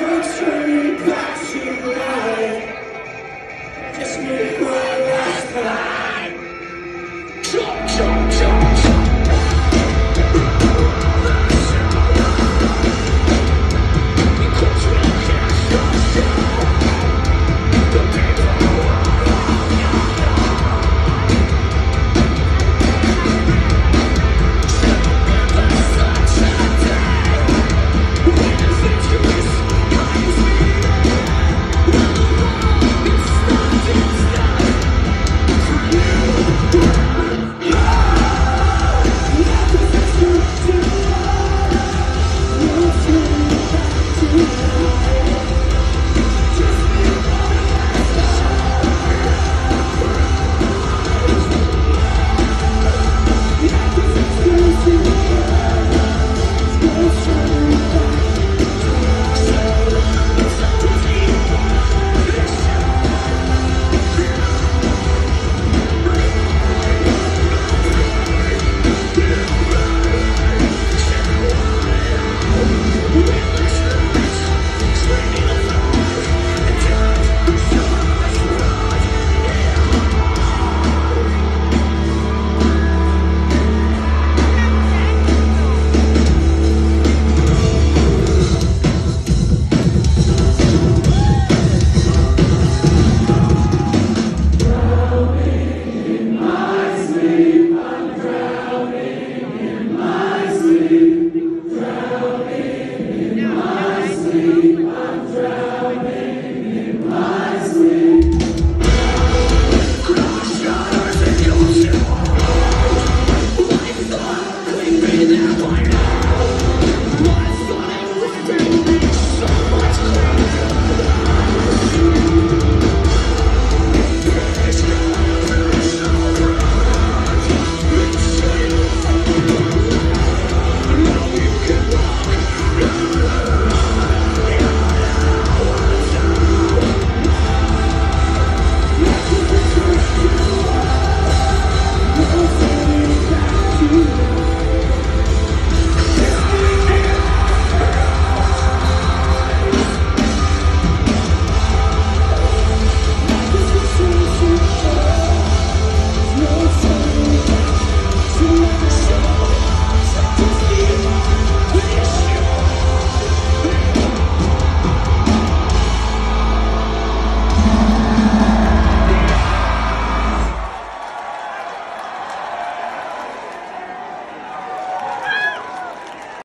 that you one last time. Jump, jump, jump.